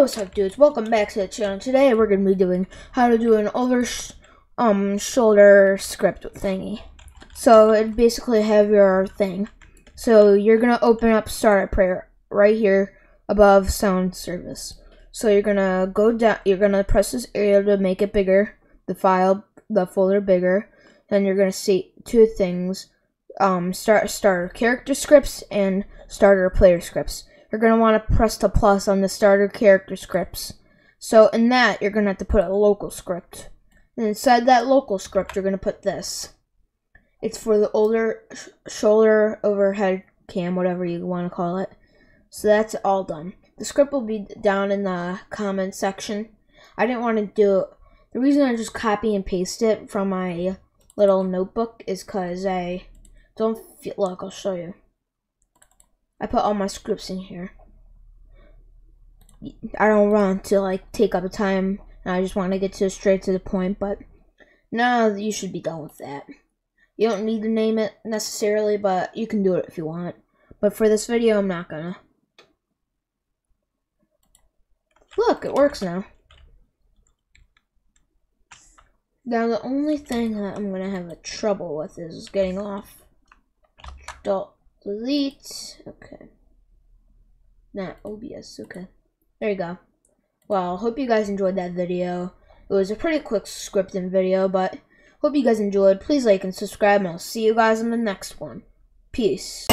what's up dudes? Welcome back to the channel. Today we're going to be doing how to do an over sh um shoulder script thingy. So it basically have your thing. So you're going to open up starter player right here above sound service. So you're going to go down you're going to press this area to make it bigger, the file, the folder bigger. Then you're going to see two things. Um start starter character scripts and starter player scripts you're going to want to press the plus on the starter character scripts. So in that, you're going to have to put a local script. And inside that local script, you're going to put this. It's for the older sh shoulder overhead cam, whatever you want to call it. So that's all done. The script will be down in the comment section. I didn't want to do it. The reason I just copy and paste it from my little notebook is because I don't feel, look, I'll show you. I put all my scripts in here. I don't want to like take up the time and I just want to get to straight to the point, but now you should be done with that. You don't need to name it necessarily, but you can do it if you want. But for this video, I'm not gonna. Look, it works now. Now the only thing that I'm gonna have a trouble with is getting off adult Delete. Okay. Not OBS. Okay. There you go. Well, hope you guys enjoyed that video. It was a pretty quick scripting video, but hope you guys enjoyed. Please like and subscribe, and I'll see you guys in the next one. Peace.